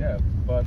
yeah, but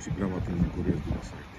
Și prea mă atent în curioz din asta.